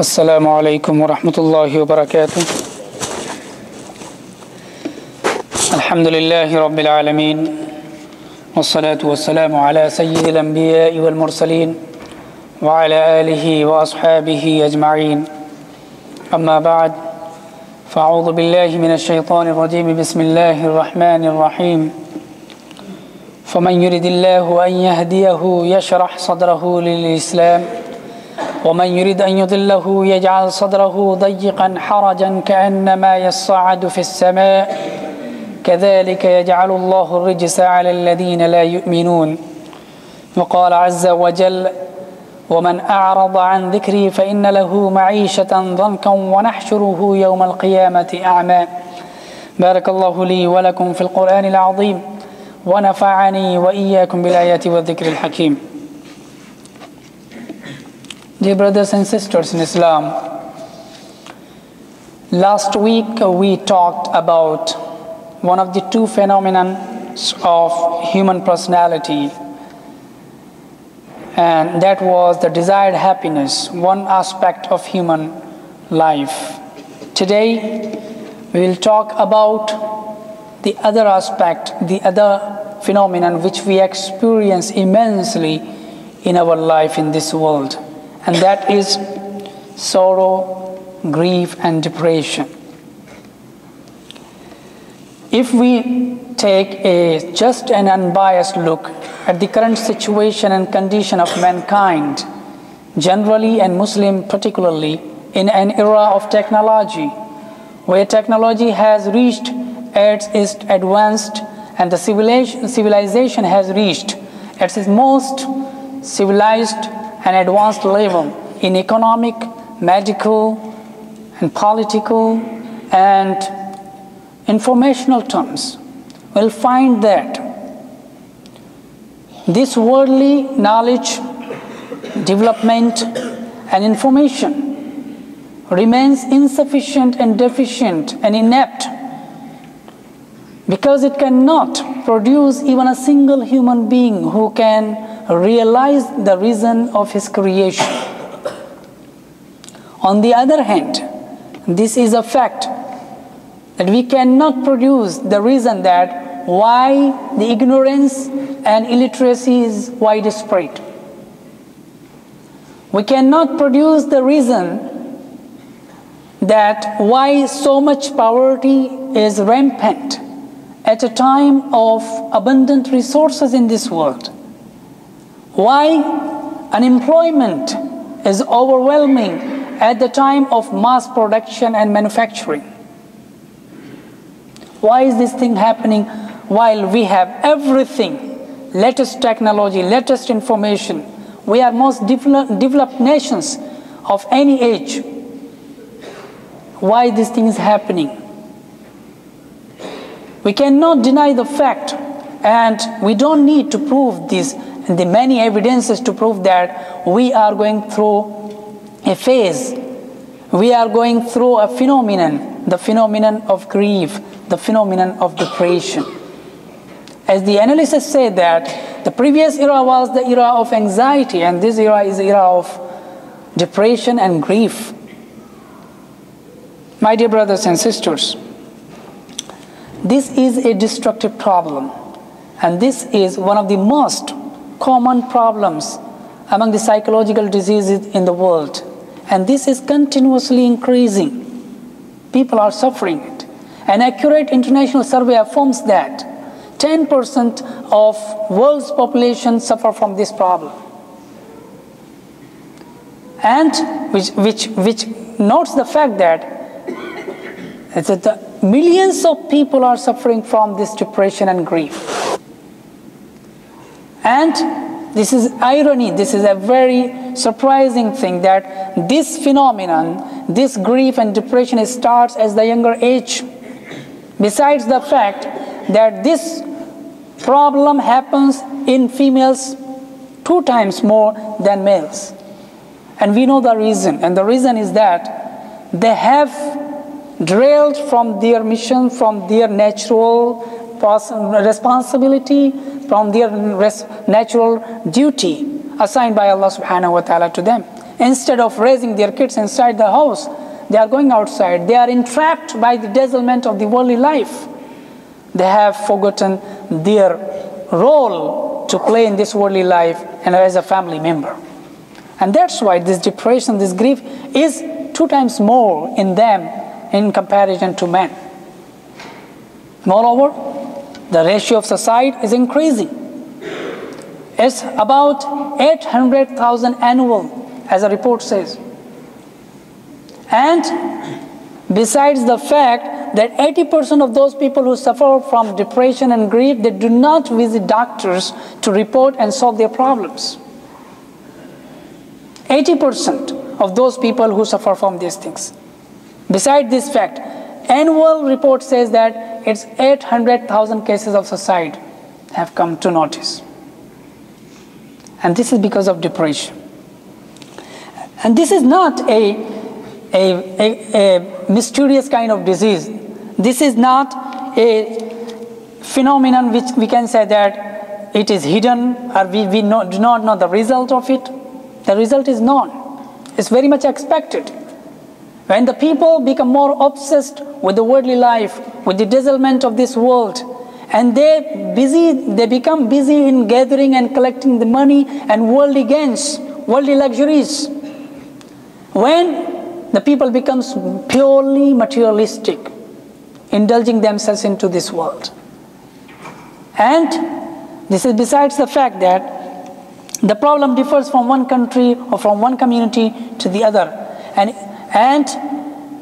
السلام عليكم ورحمة الله وبركاته. الحمد لله رب العالمين والصلاة والسلام على سيد الأنبياء والمرسلين وعلى آله وأصحابه أجمعين. أما بعد فأعوذ بالله من الشيطان الرجيم. بسم الله الرحمن الرحيم. فمن يرد الله أن يهديه يشرح صدره للإسلام. ومن يريد أن يضله يجعل صدره ضيقا حرجا كأنما يصعد في السماء. كذلك يجعل الله الرجس على الذين لا يؤمنون. وقال عز وجل ومن أعرض عن ذكري فإن له معيشة ضنكا ونحشره يوم القيامة أعمى. بارك الله لي ولكم في القرآن العظيم ونفعني وإياكم بالآيات والذكر الحكيم. Dear brothers and sisters in Islam, last week we talked about one of the two phenomena of human personality, and that was the desired happiness, one aspect of human life. Today we will talk about the other aspect, the other phenomenon which we experience immensely in our life in this world and that is sorrow, grief, and depression. If we take a just and unbiased look at the current situation and condition of mankind, generally and Muslim particularly, in an era of technology, where technology has reached its advanced and the civilization has reached its most civilized and advanced level in economic, medical, and political and informational terms, we'll find that this worldly knowledge, development, and information remains insufficient and deficient and inept because it cannot produce even a single human being who can realize the reason of his creation. On the other hand, this is a fact that we cannot produce the reason that why the ignorance and illiteracy is widespread. We cannot produce the reason that why so much poverty is rampant at a time of abundant resources in this world. Why unemployment is overwhelming at the time of mass production and manufacturing? Why is this thing happening while we have everything, latest technology, latest information? We are most developed nations of any age. Why this thing is happening? We cannot deny the fact, and we don't need to prove this the many evidences to prove that we are going through a phase, we are going through a phenomenon, the phenomenon of grief, the phenomenon of depression. As the analysts say that the previous era was the era of anxiety, and this era is the era of depression and grief. My dear brothers and sisters, this is a destructive problem, and this is one of the most common problems among the psychological diseases in the world. And this is continuously increasing. People are suffering it. An accurate international survey affirms that 10% of world's population suffer from this problem. And which, which, which notes the fact that that the millions of people are suffering from this depression and grief. And this is irony, this is a very surprising thing that this phenomenon, this grief and depression starts as the younger age. Besides the fact that this problem happens in females two times more than males. And we know the reason, and the reason is that they have drilled from their mission, from their natural responsibility, from their natural duty assigned by Allah subhanahu wa ta'ala to them. Instead of raising their kids inside the house, they are going outside. They are entrapped by the dazzlement of the worldly life. They have forgotten their role to play in this worldly life and as a family member. And that's why this depression, this grief is two times more in them in comparison to men. Moreover, the ratio of suicide is increasing. It's about 800,000 annual, as a report says. And besides the fact that 80% of those people who suffer from depression and grief, they do not visit doctors to report and solve their problems. 80% of those people who suffer from these things. Besides this fact, annual report says that it's 800,000 cases of suicide have come to notice. And this is because of depression. And this is not a, a, a, a mysterious kind of disease. This is not a phenomenon which we can say that it is hidden or we, we know, do not know the result of it. The result is known. It's very much expected. When the people become more obsessed with the worldly life, with the dazzlement of this world, and they busy, they become busy in gathering and collecting the money and worldly gains, worldly luxuries. When the people becomes purely materialistic, indulging themselves into this world. And this is besides the fact that the problem differs from one country or from one community to the other and, and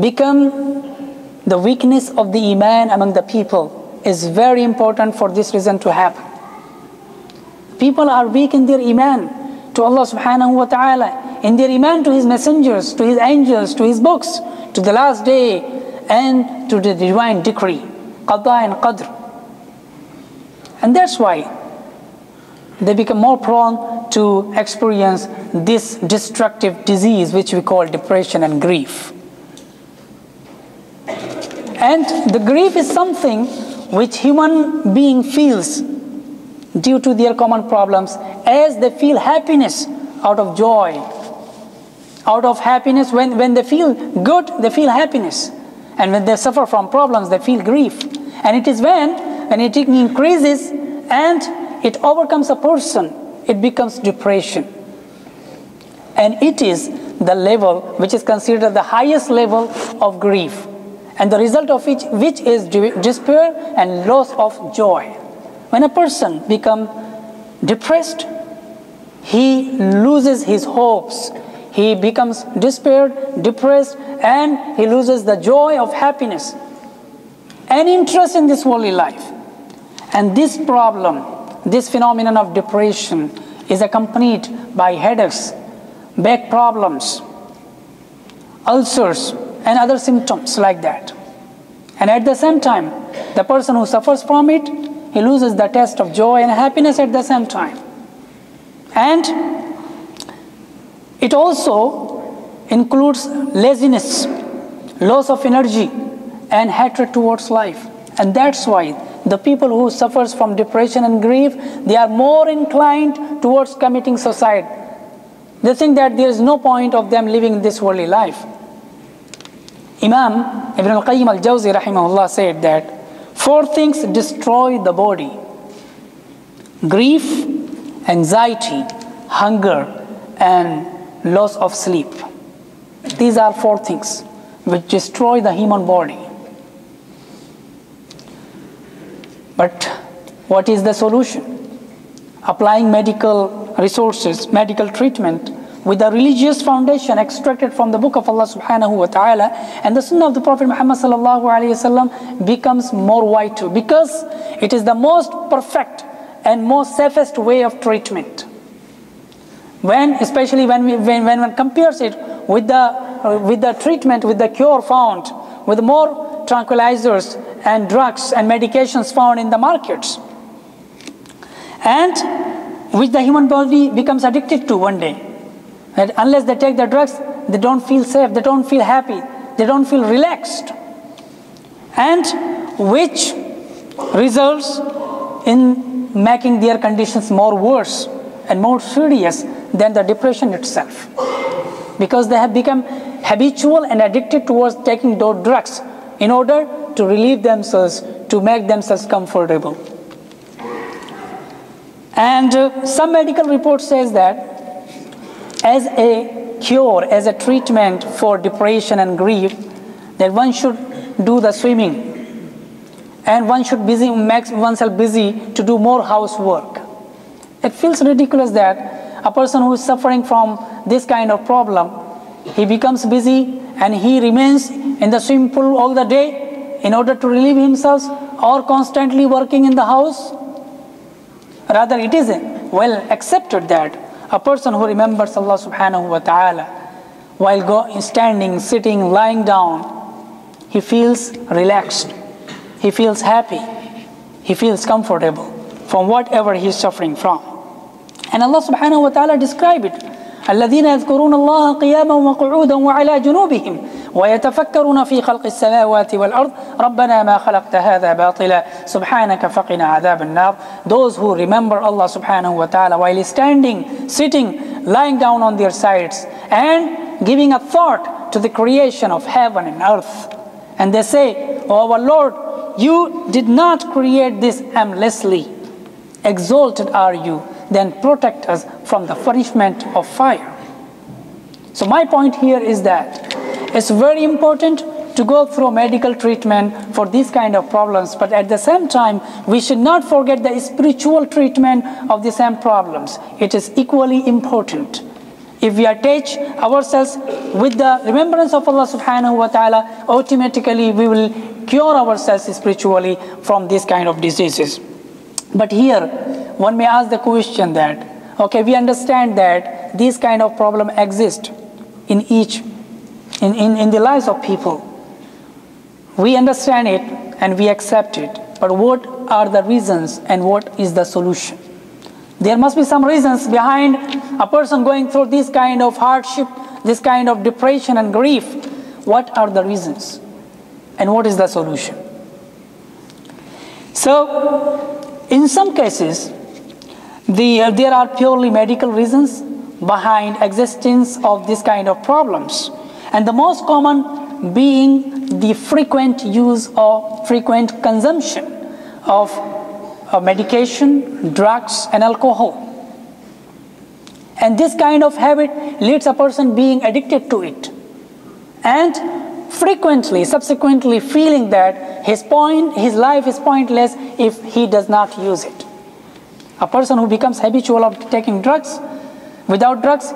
become the weakness of the iman among the people is very important for this reason to happen. People are weak in their iman to Allah subhanahu wa ta'ala, in their iman to His messengers, to His angels, to His books, to the last day, and to the divine decree, qada and qadr. And that's why they become more prone to experience this destructive disease which we call depression and grief. And the grief is something which human being feels due to their common problems as they feel happiness out of joy. Out of happiness, when, when they feel good, they feel happiness. And when they suffer from problems, they feel grief. And it is when, when it increases and it overcomes a person, it becomes depression. And it is the level which is considered the highest level of grief. And the result of which, which is despair and loss of joy. When a person becomes depressed, he loses his hopes. He becomes despaired, depressed, and he loses the joy of happiness and interest in this worldly life. And this problem, this phenomenon of depression, is accompanied by headaches, back problems, ulcers, and other symptoms like that. And at the same time, the person who suffers from it, he loses the taste of joy and happiness at the same time. And it also includes laziness, loss of energy, and hatred towards life. And that's why the people who suffers from depression and grief, they are more inclined towards committing suicide. They think that there is no point of them living this worldly life. Imam Ibn al-Qayyim al-Jawzi rahimahullah said that four things destroy the body. Grief, anxiety, hunger, and loss of sleep. These are four things which destroy the human body. But what is the solution? Applying medical resources, medical treatment with a religious foundation extracted from the book of Allah subhanahu wa ta'ala and the sunnah of the Prophet Muhammad sallallahu alayhi wasallam becomes more vital because it is the most perfect and most safest way of treatment. When, especially when, we, when, when one compares it with the, with the treatment, with the cure found, with more tranquilizers and drugs and medications found in the markets. And which the human body becomes addicted to one day. That unless they take the drugs, they don't feel safe, they don't feel happy, they don't feel relaxed. And which results in making their conditions more worse and more serious than the depression itself. because they have become habitual and addicted towards taking those drugs in order to relieve themselves, to make themselves comfortable. And uh, some medical report says that as a cure, as a treatment for depression and grief, that one should do the swimming and one should busy, make oneself busy to do more housework. It feels ridiculous that a person who is suffering from this kind of problem, he becomes busy and he remains in the swimming pool all the day in order to relieve himself or constantly working in the house. Rather, it is well accepted that a person who remembers Allah subhanahu wa ta'ala while go, standing, sitting, lying down, he feels relaxed, he feels happy, he feels comfortable from whatever he is suffering from. And Allah subhanahu wa ta'ala described it. الذين يذكرون الله قياما وقعودا وعلى جنوبهم ويتفكرون في خلق السماوات والأرض ربنا ما خلقت هذا باطلا سبحانك فقنا عذاب النار Those who remember Allah subhanahu wa ta'ala while standing, sitting, lying down on their sides and giving a thought to the creation of heaven and earth. And they say, Oh our Lord, you did not create this aimlessly. Exalted are you, then protect us from the punishment of fire. So, my point here is that it's very important to go through medical treatment for these kind of problems, but at the same time, we should not forget the spiritual treatment of the same problems. It is equally important. If we attach ourselves with the remembrance of Allah subhanahu wa ta'ala, automatically we will cure ourselves spiritually from these kind of diseases. But here, one may ask the question that, okay, we understand that these kind of problem exist in each, in, in, in the lives of people. We understand it and we accept it. But what are the reasons and what is the solution? There must be some reasons behind a person going through this kind of hardship, this kind of depression and grief. What are the reasons? And what is the solution? So, in some cases, the, uh, there are purely medical reasons behind existence of this kind of problems. And the most common being the frequent use or frequent consumption of uh, medication, drugs, and alcohol. And this kind of habit leads a person being addicted to it. And frequently, subsequently feeling that his point, his life is pointless if he does not use it. A person who becomes habitual of taking drugs, without drugs,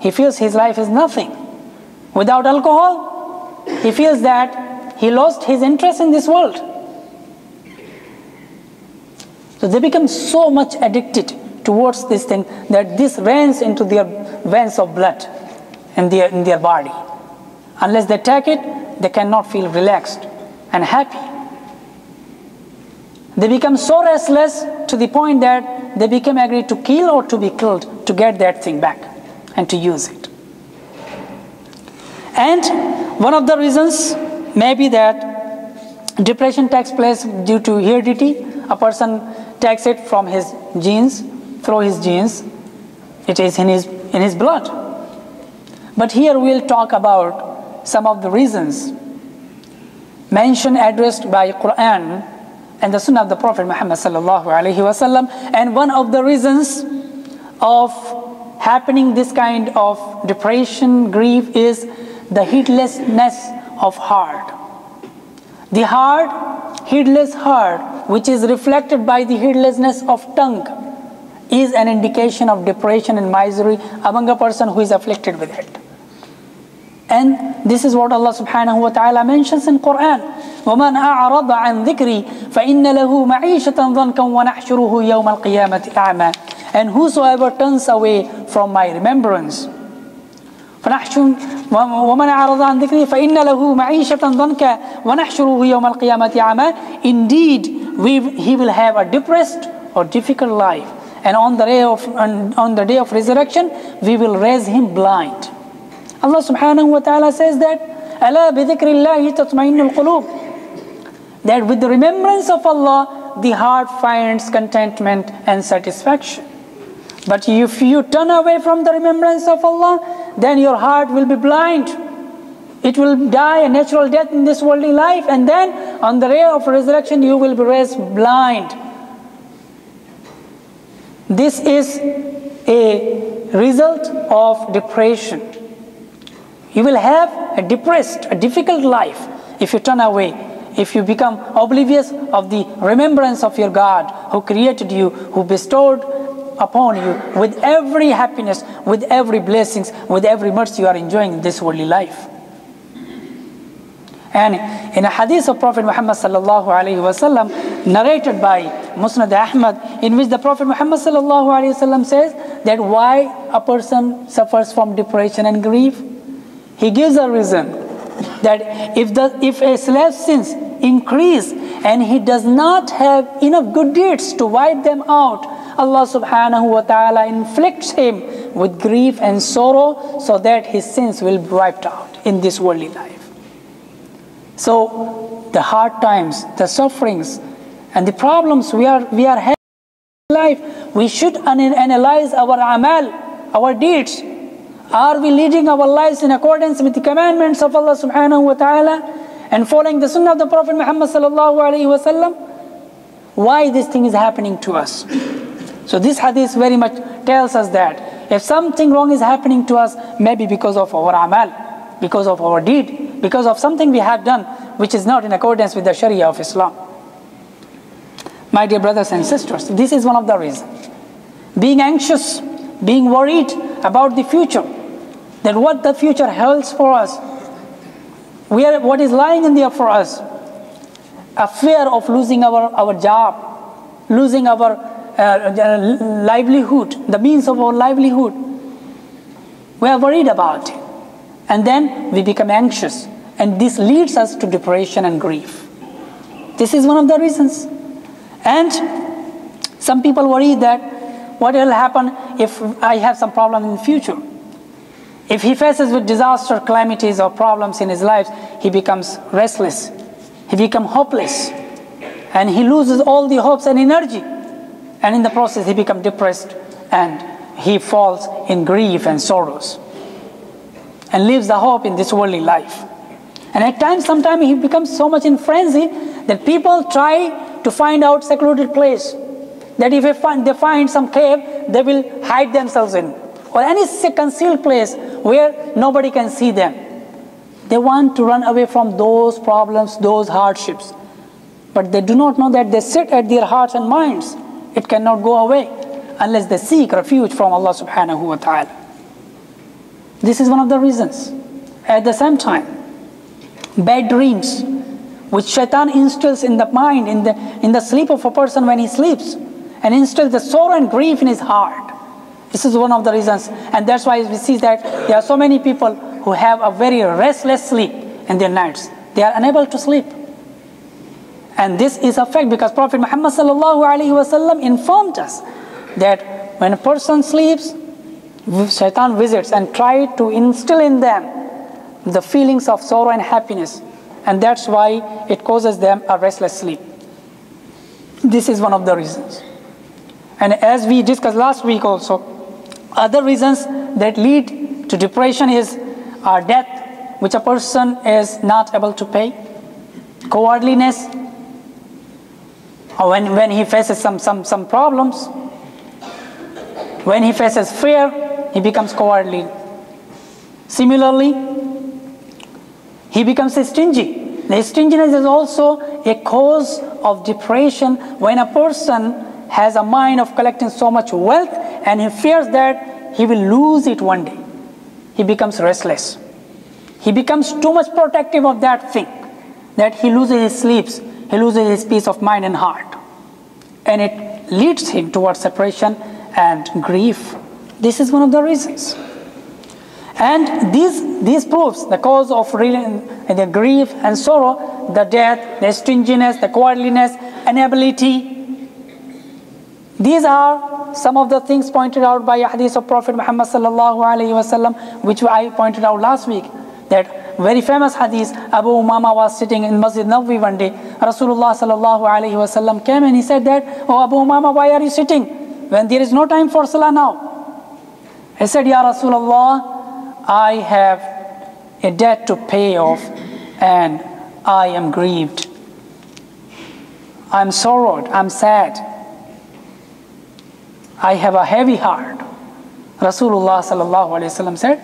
he feels his life is nothing. Without alcohol, he feels that he lost his interest in this world. So they become so much addicted towards this thing that this runs into their veins of blood in their, in their body. Unless they take it, they cannot feel relaxed and happy. They become so restless to the point that they become agree to kill or to be killed to get that thing back and to use it. And one of the reasons may be that depression takes place due to heredity. A person takes it from his genes, through his genes. It is in his, in his blood. But here we'll talk about some of the reasons mentioned, addressed by Quran and the Sunnah of the Prophet Muhammad wasallam. And one of the reasons of happening this kind of depression, grief is the heedlessness of heart. The heart, heedless heart, which is reflected by the heedlessness of tongue, is an indication of depression and misery among a person who is afflicted with it. And this is what Allah subhanahu wa ta'ala mentions in Quran. وَمَنْ أَعْرَضَ عَنْ ذِكْرِي فَإِنَّ لَهُ مَعِيشَةً ضَنْكًا وَنَحْشُرُهُ يَوْمَ الْقِيَامَةِ أَعْمَى And whosoever turns away from my remembrance, ومن أعرض عن ذكري فإن له معيشة ضنكا ونحشره يوم القيامة أعمى Indeed, we, he will have a depressed or difficult life. And on the, day of, on, on the day of resurrection, we will raise him blind. Allah subhanahu wa ta'ala says that ألا بذكر الله تطمئن القلوب that with the remembrance of Allah the heart finds contentment and satisfaction but if you turn away from the remembrance of Allah then your heart will be blind. It will die a natural death in this worldly life, and then on the day of resurrection, you will be raised blind. This is a result of depression. You will have a depressed, a difficult life if you turn away, if you become oblivious of the remembrance of your God who created you, who bestowed upon you with every happiness, with every blessings, with every mercy you are enjoying in this worldly life. And in a hadith of Prophet Muhammad sallallahu alaihi wasallam, narrated by Musnad Ahmad, in which the Prophet Muhammad sallallahu alaihi wasallam says that why a person suffers from depression and grief, he gives a reason that if the if a slave sins increase and he does not have enough good deeds to wipe them out, Allah subhanahu wa ta'ala inflicts him with grief and sorrow so that his sins will be wiped out in this worldly life. So the hard times, the sufferings, and the problems we are we are having in life, we should analyze our amal, our deeds. Are we leading our lives in accordance with the commandments of Allah subhanahu wa ta'ala and following the sunnah of the Prophet Muhammad sallallahu alayhi wa sallam? Why this thing is happening to us? So this hadith very much tells us that if something wrong is happening to us, maybe because of our amal, because of our deed, because of something we have done which is not in accordance with the Sharia of Islam. My dear brothers and sisters, this is one of the reasons. Being anxious, being worried about the future, that what the future holds for us, where, what is lying in there for us, a fear of losing our, our job, losing our uh, livelihood, the means of our livelihood. We are worried about it. And then we become anxious. And this leads us to depression and grief. This is one of the reasons. And some people worry that what will happen if I have some problem in the future? If he faces with disaster, calamities, or problems in his life, he becomes restless. He becomes hopeless. And he loses all the hopes and energy. And in the process, he becomes depressed and he falls in grief and sorrows and lives the hope in this worldly life. And at times, sometimes he becomes so much in frenzy that people try to find out secluded place. That if they find, they find some cave, they will hide themselves in. Or any concealed place where nobody can see them. They want to run away from those problems, those hardships. But they do not know that they sit at their hearts and minds. It cannot go away unless they seek refuge from Allah subhanahu wa ta'ala. This is one of the reasons. At the same time, bad dreams, which shaitan instills in the mind, in the, in the sleep of a person when he sleeps, and instills the sorrow and grief in his heart. This is one of the reasons. And that's why we see that there are so many people who have a very restless sleep in their nights. They are unable to sleep. And this is a fact because Prophet Muhammad wasallam informed us that when a person sleeps, shaitan visits and try to instill in them the feelings of sorrow and happiness. And that's why it causes them a restless sleep. This is one of the reasons. And as we discussed last week also, other reasons that lead to depression is our debt, which a person is not able to pay, cowardliness, or when, when he faces some, some, some problems, when he faces fear, he becomes cowardly. Similarly, he becomes stingy. The stinginess is also a cause of depression when a person has a mind of collecting so much wealth and he fears that he will lose it one day. He becomes restless. He becomes too much protective of that thing that he loses his sleeps, he loses his peace of mind and heart. And it leads him towards separation and grief. This is one of the reasons. And these, these proofs, the cause of the grief and sorrow, the death, the stinginess, the cowardliness, inability, these are some of the things pointed out by hadith of Prophet Muhammad which I pointed out last week. That very famous hadith, Abu Umama was sitting in Masjid Nabawi one day. Rasulullah sallallahu alaihi wasallam came and he said that, Oh Abu Umama, why are you sitting when there is no time for salah now? He said, Ya Rasulullah, I have a debt to pay off and I am grieved. I'm sorrowed, I'm sad. I have a heavy heart. Rasulullah sallallahu alaihi wasallam said,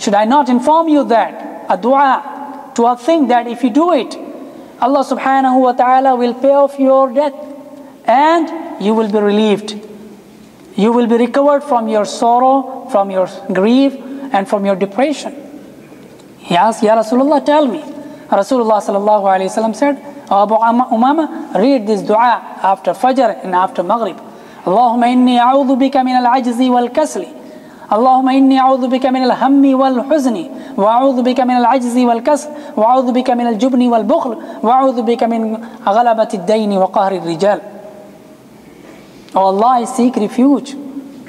should I not inform you that a dua to a thing that if you do it, Allah subhanahu wa ta'ala will pay off your debt and you will be relieved. You will be recovered from your sorrow, from your grief, and from your depression. He asked, Ya Rasulullah, tell me. Rasulullah sallallahu alayhi wasallam said, Abu Umama, read this dua after Fajr and after Maghrib. اللهم إني أعوذ بك من العجز والكسل اللهم إني أعوذ بك من الهم والحزن وأعوذ بك من العجز والكسل وأعوذ بك من الجبن والبخل وأعوذ بك من غلبة الدين وقهر الرجال Oh Allah, I seek refuge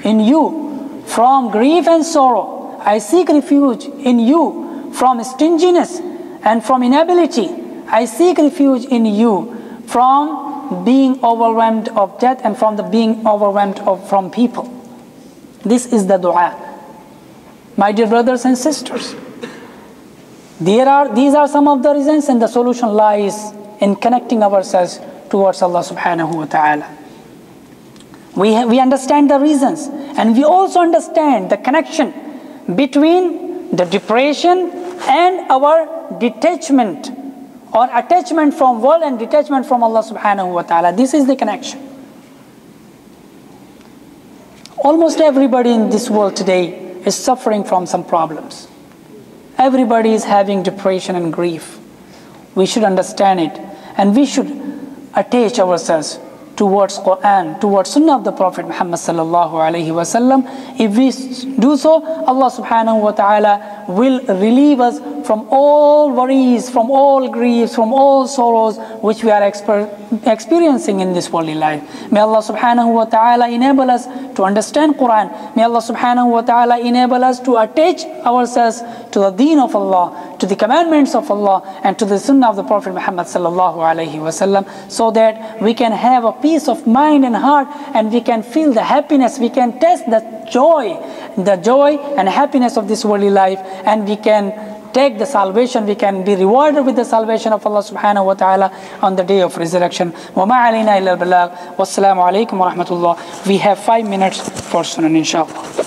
in you from grief and sorrow. I seek refuge in you from stinginess and from inability. I seek refuge in you from being overwhelmed of death and from the being overwhelmed of, from people. This is the dua. My dear brothers and sisters, there are, these are some of the reasons, and the solution lies in connecting ourselves towards Allah subhanahu wa ta'ala. We, we understand the reasons, and we also understand the connection between the depression and our detachment or attachment from world and detachment from Allah subhanahu wa ta'ala. This is the connection. Almost everybody in this world today is suffering from some problems. Everybody is having depression and grief. We should understand it and we should attach ourselves towards Quran, towards Sunnah of the Prophet Muhammad sallallahu alaihi wasallam. If we do so, Allah subhanahu wa ta'ala will relieve us from all worries, from all griefs, from all sorrows which we are exper- experiencing in this worldly life. May Allah subhanahu wa ta'ala enable us to understand Quran. May Allah subhanahu wa ta'ala enable us to attach ourselves to the deen of Allah, to the commandments of Allah, and to the sunnah of the Prophet Muhammad sallallahu alaihi wasallam, so that we can have a peace of mind and heart, and we can feel the happiness, we can taste the joy, the joy and happiness of this worldly life, and we can take the salvation, we can be rewarded with the salvation of Allah subhanahu wa ta'ala on the day of resurrection. وَمَا عَلَيْنَا إِلَّا الْبَلَاغ وَالسَّلَامُ عَلَيْكُمْ وَرَحْمَةُ اللَّهِ We have five minutes for sunan inshallah.